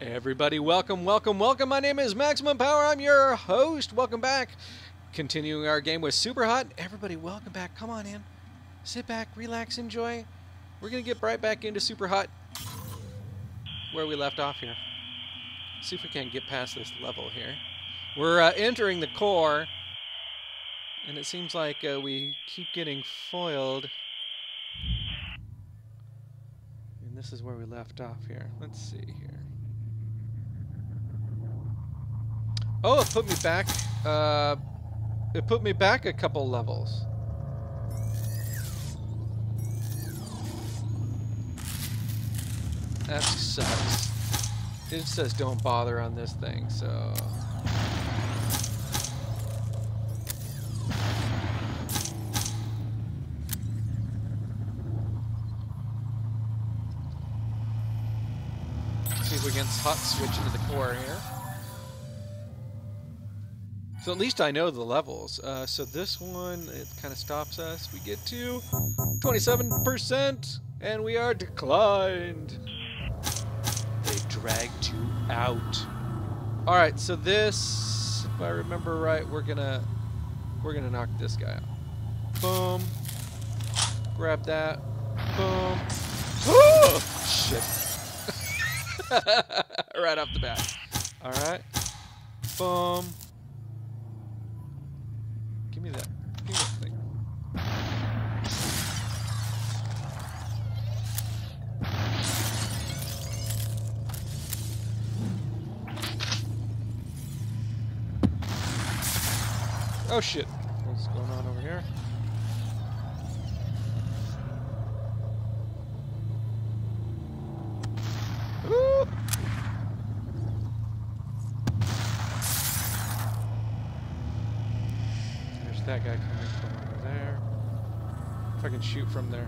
Everybody, welcome, welcome, welcome. My name is Maximum Power. I'm your host. Welcome back. Continuing our game with Super Hot. Everybody, welcome back. Come on in. Sit back, relax, enjoy. We're going to get right back into Super Hot where we left off here. See if we can get past this level here. We're uh, entering the core, and it seems like uh, we keep getting foiled. And this is where we left off here. Let's see here. Oh, it put me back. Uh, it put me back a couple levels. That sucks. It says don't bother on this thing, so... See if we can hot switch into the core here. So at least I know the levels. Uh, so this one, it kind of stops us. We get to 27%, and we are declined. They dragged you out. All right, so this, if I remember right, we're gonna we're gonna knock this guy out. Boom. Grab that. Boom. Oh, shit. right off the bat. All right. Boom. Give me that. Give me that thing. Oh shit. What's going on over here? Ooh. There's that guy coming from over there. Shoot from there.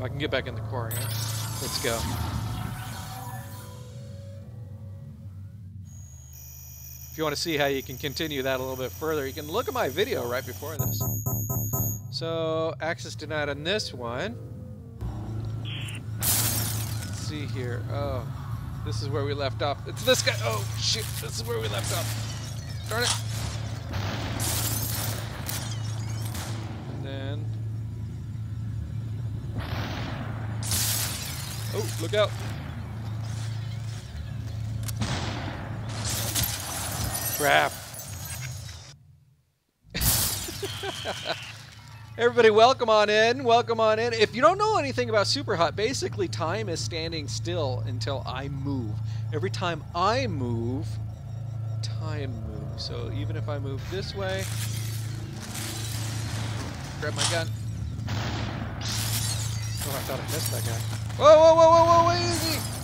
I can get back in the quarry. Let's go. If you want to see how you can continue that a little bit further, you can look at my video right before this. So, access denied on this one. Let's see here. Oh, this is where we left off. It's this guy. Oh, shit. This is where we left off. Darn it. And then... Oh, look out. Crap. Everybody, welcome on in. Welcome on in. If you don't know anything about Super Hot, basically time is standing still until I move. Every time I move, time moves. So even if I move this way, grab my gun. Oh, I thought I missed that guy. Whoa, whoa, whoa, whoa, whoa, easy!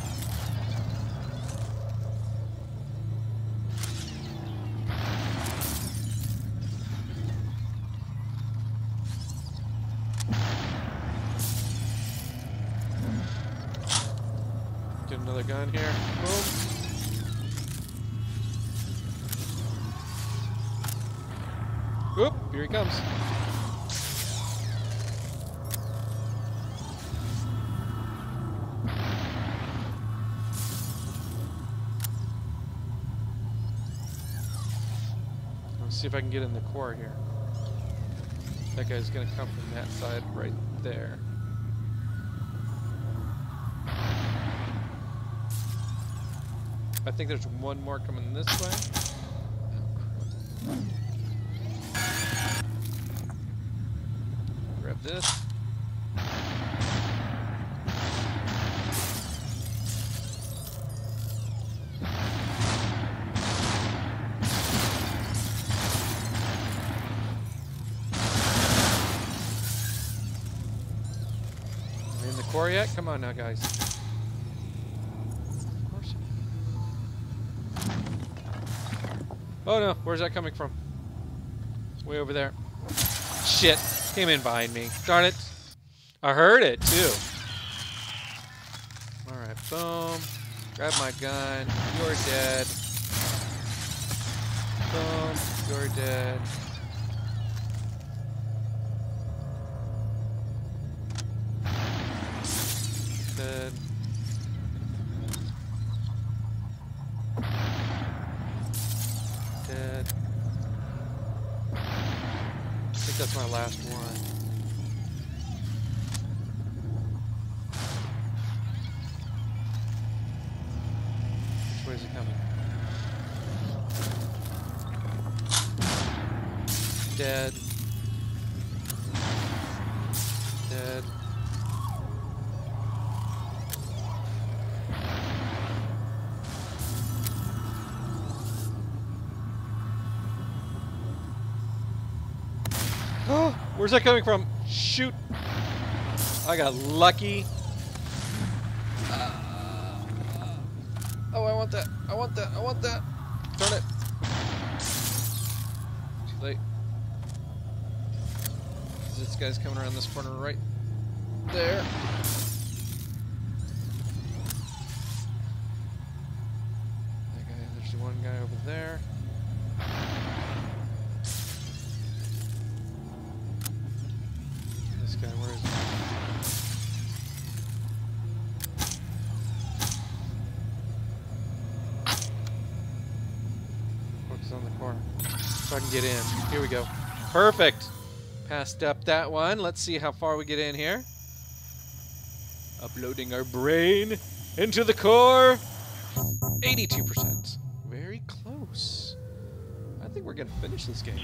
See if I can get in the core here. That guy's gonna come from that side right there. I think there's one more coming this way. Grab this. Come on now, guys. Oh no, where's that coming from? Way over there. Shit, came in behind me. Darn it. I heard it too. Alright, boom. Grab my gun. You're dead. Boom. You're dead. good. Where's that coming from? Shoot! I got lucky. Uh, oh, I want that. I want that. I want that. Turn it. Too late. This guy's coming around this corner right there. That guy, there's one guy over there. On the corner. So I can get in. Here we go. Perfect! Passed up that one. Let's see how far we get in here. Uploading our brain into the core. 82%. Very close. I think we're gonna finish this game.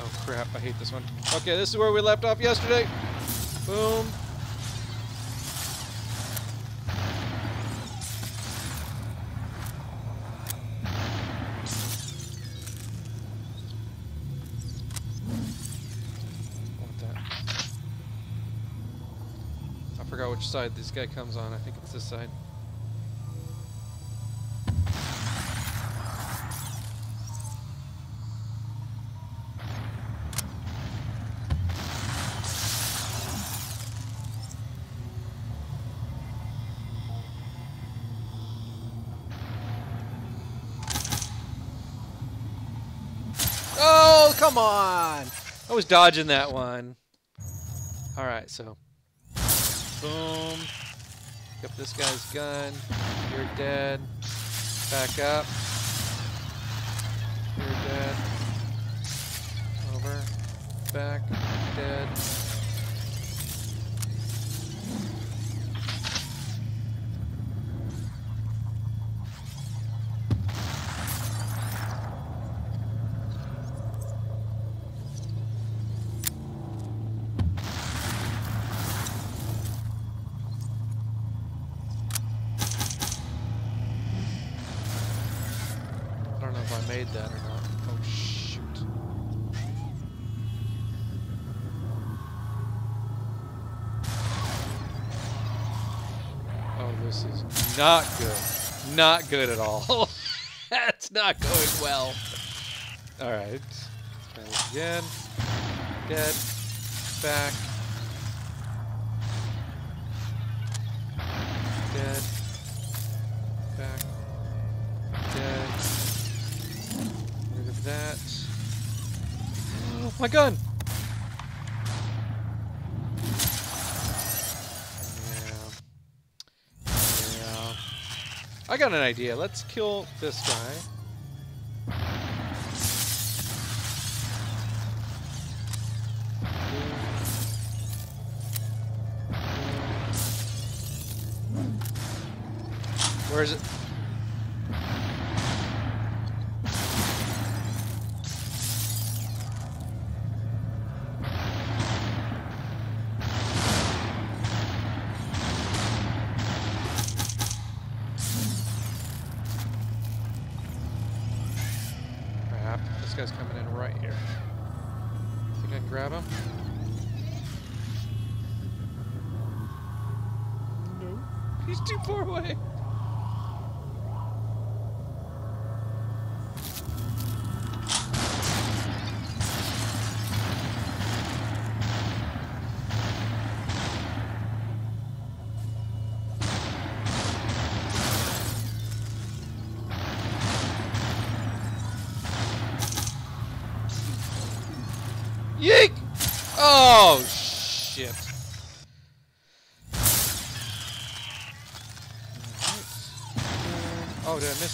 Oh crap, I hate this one. Okay, this is where we left off yesterday. Boom. Want that. I forgot which side this guy comes on. I think it's this side. Oh, come on! I was dodging that one. Alright, so. Boom. Pick up this guy's gun. You're dead. Back up. You're dead. Over. Back. Dead. Made that or not. Oh, shoot. Oh, this is not good. Not good at all. That's not going well. Alright. Let's try again. Dead. Back. My gun! Yeah. Yeah. I got an idea. Let's kill this guy. Where is it?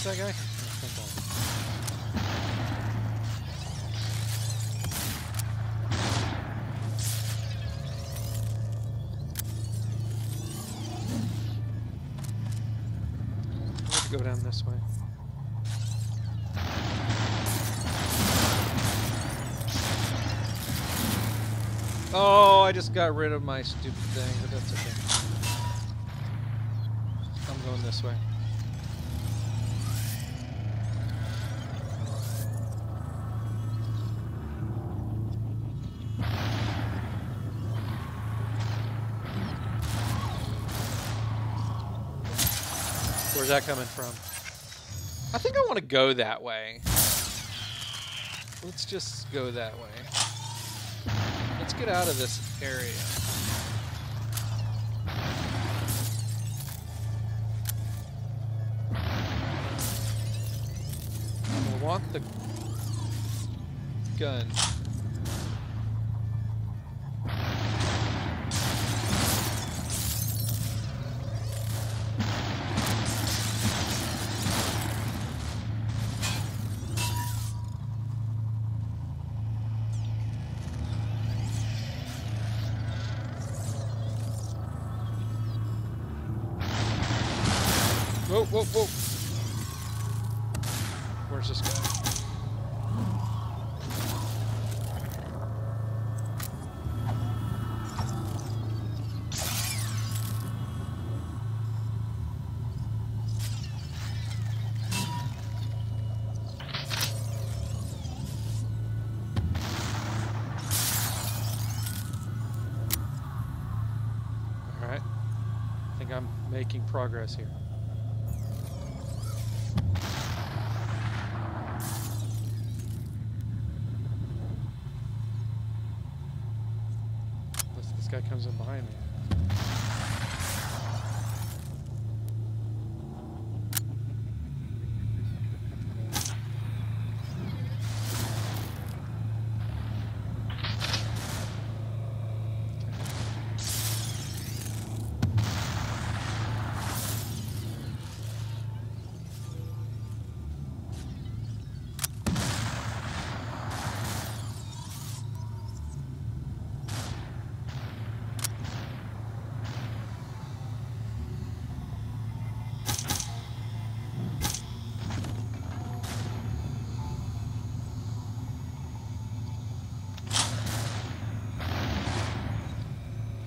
past that guy? go down this way. Oh, I just got rid of my stupid thing, but that's okay. I'm going this way. That coming from? I think I want to go that way. Let's just go that way. Let's get out of this area. I want the gun. Whoa, whoa, whoa. Where's this guy? I think I'm making progress here. Unless this guy comes in behind me.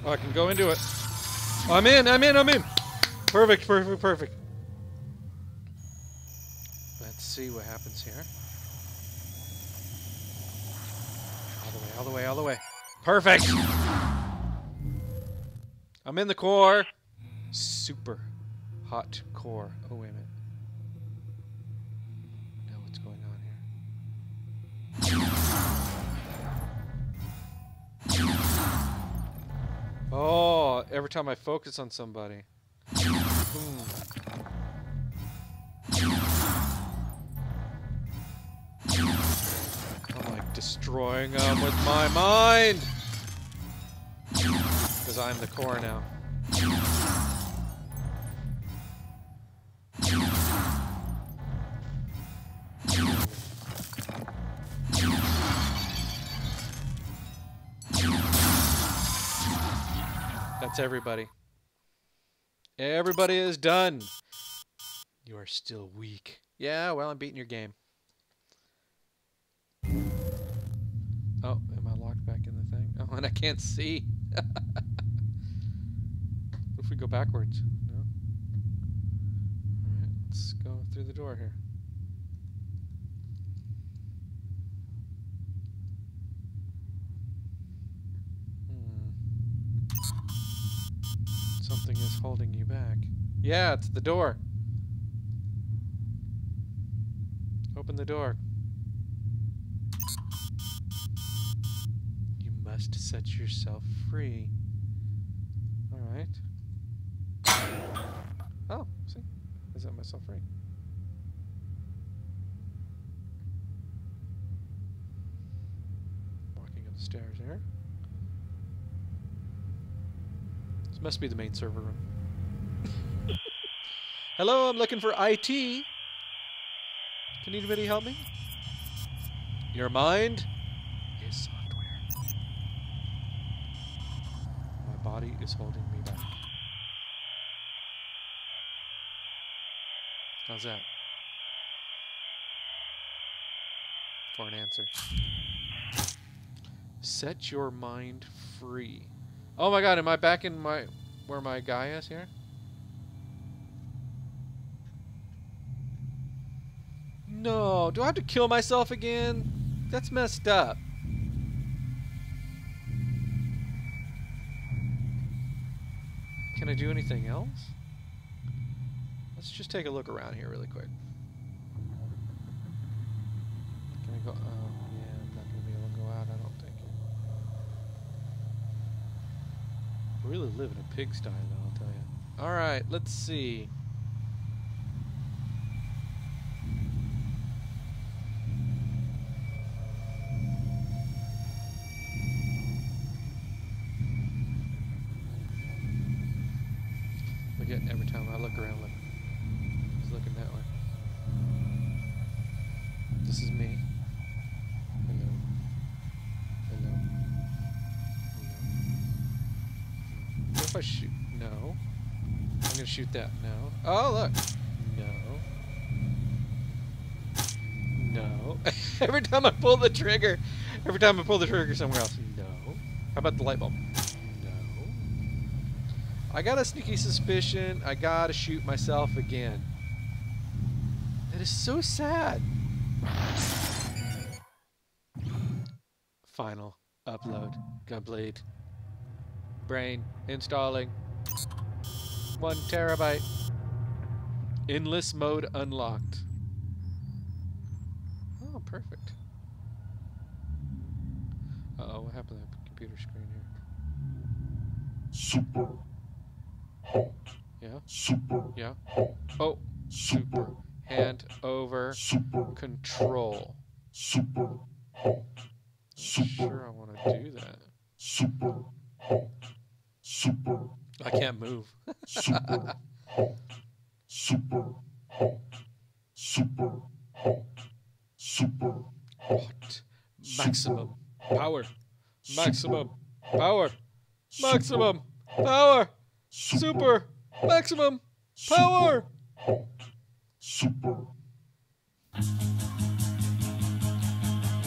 Oh, I can go into it. Oh, I'm in, I'm in, I'm in. Perfect, perfect, perfect. Let's see what happens here. All the way, all the way, all the way. Perfect! I'm in the core. Super hot core. Oh, wait a minute. Oh, every time I focus on somebody. Boom. I'm like destroying them with my mind. Because I'm the core now. That's everybody. Everybody is done. You are still weak. Yeah, well, I'm beating your game. Oh, am I locked back in the thing? Oh, and I can't see. if we go backwards? No? Alright, let's go through the door here. Something is holding you back. Yeah, it's the door. Open the door. You must set yourself free. Alright. Oh, see? I set myself free. Walking up the stairs here. This must be the main server room. Hello, I'm looking for IT. Can anybody help me? Your mind is software. My body is holding me back. How's that? For an answer. Set your mind free. Oh my god, am I back in my where my guy is here? No, do I have to kill myself again? That's messed up. Can I do anything else? Let's just take a look around here really quick. Can I go? Oh, yeah, I'm not gonna be able to go out. I don't think. We really live in a pigsty, though. I'll tell you. All right, let's see. At every time I look around, look. He's looking that way. This is me. Shoot? No. I'm gonna shoot that. No. Oh, look. No. No. every time I pull the trigger, every time I pull the trigger somewhere else. No. How about the light bulb? No. I got a sneaky suspicion I gotta shoot myself again. That is so sad. Final upload. Gunblade. Brain installing. One terabyte. Endless mode unlocked. Oh, perfect. Uh oh, what happened to the computer screen here? Super hot. Yeah? Super Yeah? hot. Oh, Super hand over Super control. Super hot. Super Sure, I want to do that. super hot. Super I can't move. super hot. Super hot. Super hot. Super Hot. Maximum power. Maximum power. Maximum power. Super. Maximum power. hot. Super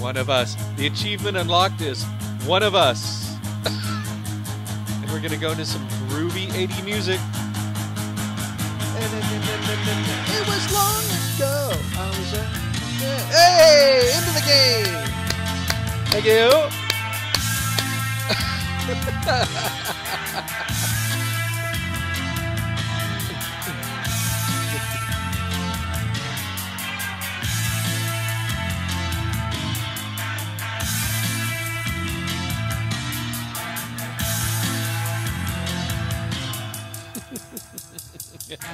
One of us. The achievement unlocked is one of us. We're gonna go into some groovy 80 music. It was long ago. I was a... Hey, into the game. Thank you.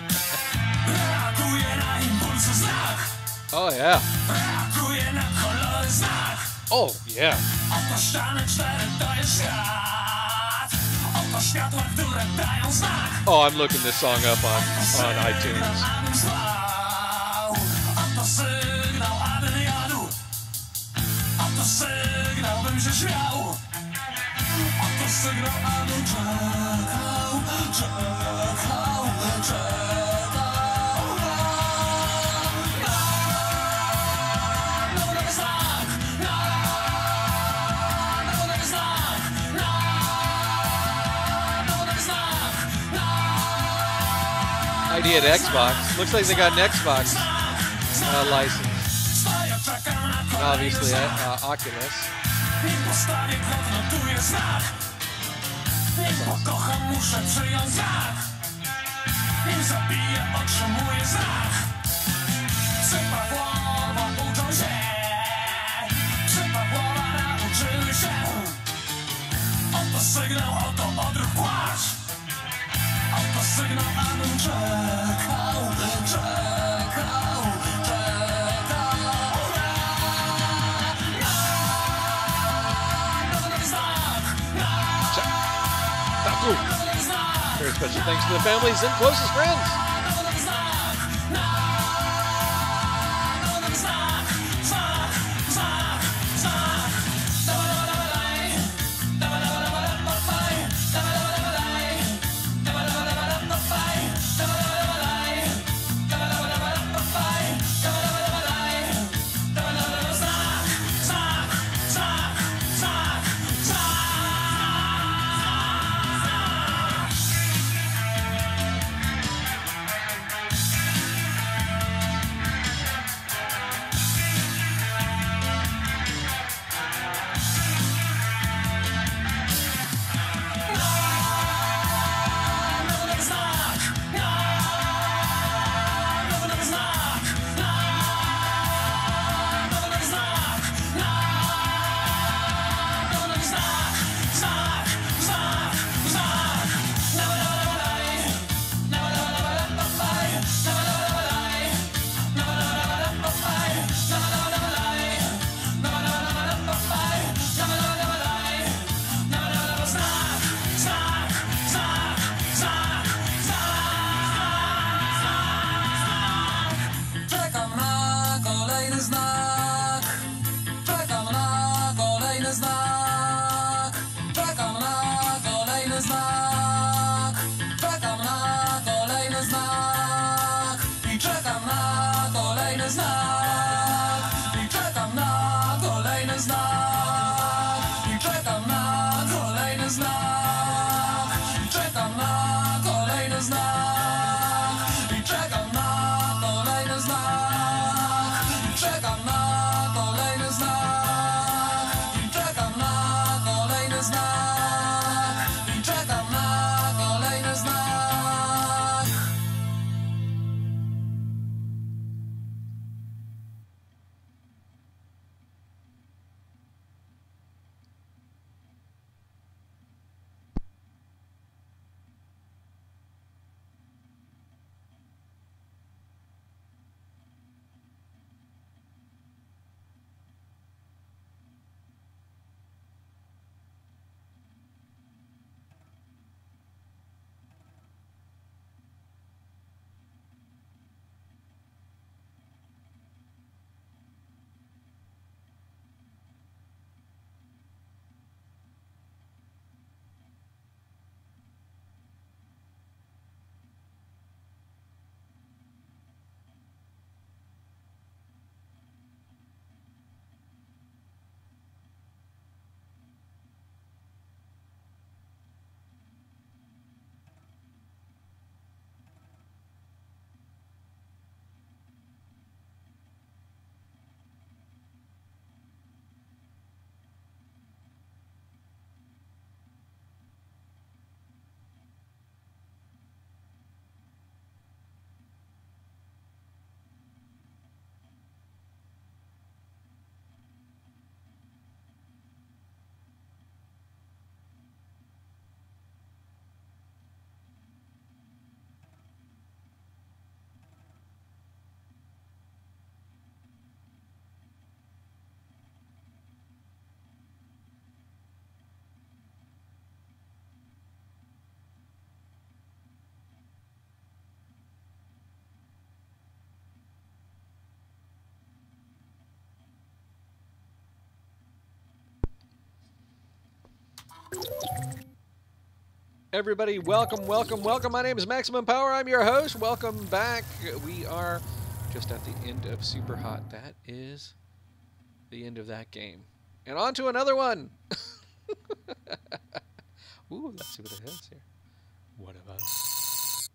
Oh yeah. Oh yeah. Oh, I'm looking this song up on on iTunes. Sygnał, abym czekał Czekał, czekał Na nowy znak Na nowy znak Na nowy znak ID at Xbox. Looks like they got an Xbox uh, license. Obviously, uh, uh, Oculus. I Im zabiję, otrzymuję znak Trzeba głowa uczą się. Trzeba głowa nauczyły się. Oto sygnał, oto odruch płacz. Oto sygnał, abym czekał. Special thanks to the families and closest friends. Everybody, welcome, welcome, welcome. My name is Maximum Power. I'm your host. Welcome back. We are just at the end of Super Hot. That is the end of that game. And on to another one. Ooh, let's see what it has here. What us?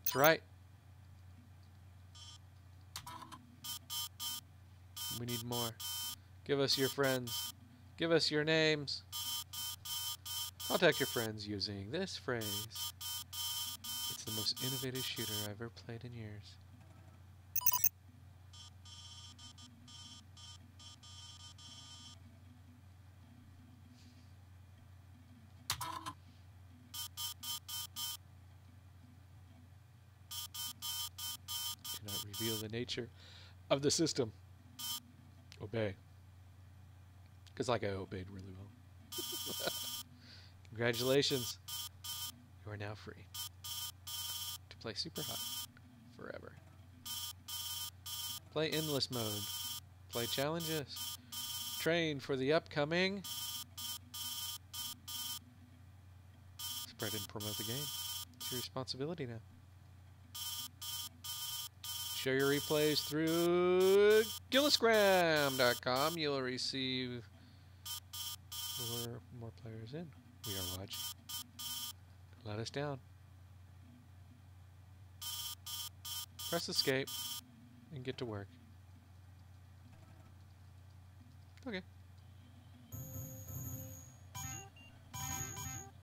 That's right. We need more. Give us your friends. Give us your names. Contact your friends using this phrase. It's the most innovative shooter I've ever played in years. Cannot reveal the nature of the system. Obey. Because like I obeyed really well. Congratulations. You are now free to play Super Hot forever. Play endless mode. Play challenges. Train for the upcoming. Spread and promote the game. It's your responsibility now. Share your replays through Killstagram.com. You'll receive more, more players in. We are watching. Let us down. Press escape and get to work. Okay.